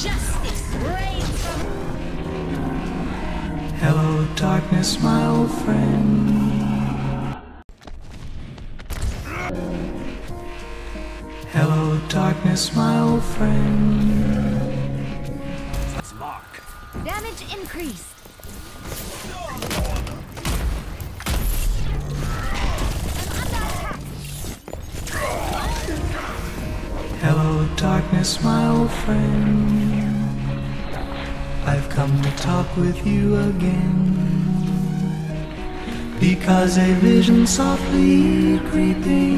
Justice. Hello, darkness, my old friend. Hello, darkness, my old friend. Let's mark. Damage increased. Darkness, my old friend. I've come to talk with you again. Because a vision softly creeping.